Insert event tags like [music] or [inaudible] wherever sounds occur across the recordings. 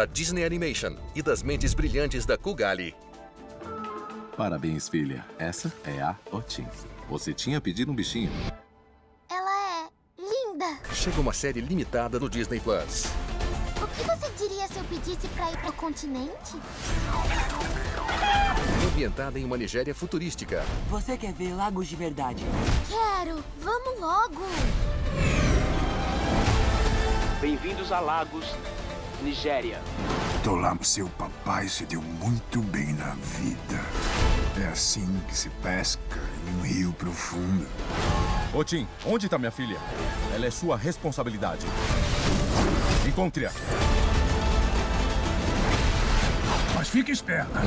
da Disney Animation e das mentes brilhantes da Kugali. Parabéns, filha. Essa é a Otin. Você tinha pedido um bichinho. Ela é linda. Chega uma série limitada no Disney Plus. O que você diria se eu pedisse pra ir pro continente? Ambientada em uma Nigéria futurística. Você quer ver lagos de verdade? Quero. Vamos logo. Bem-vindos a Lagos, Nigéria. Tolam, seu papai se deu muito bem na vida. É assim que se pesca em um rio profundo. Otim, onde está minha filha? Ela é sua responsabilidade. Encontre-a. Mas fique esperta.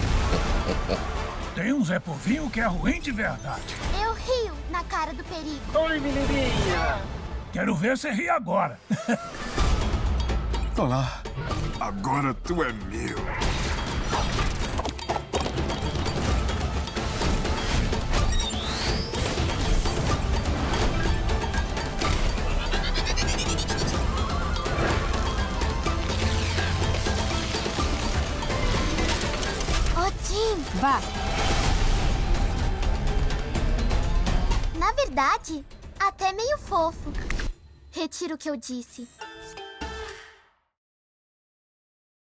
Tem um Zé Povinho que é ruim de verdade. Eu rio na cara do perigo. Oi, menininha! Quero ver você rir agora. [laughs] Olá. Agora tu é meu. Tim. Vá. Na verdade, até meio fofo. Retiro o que eu disse.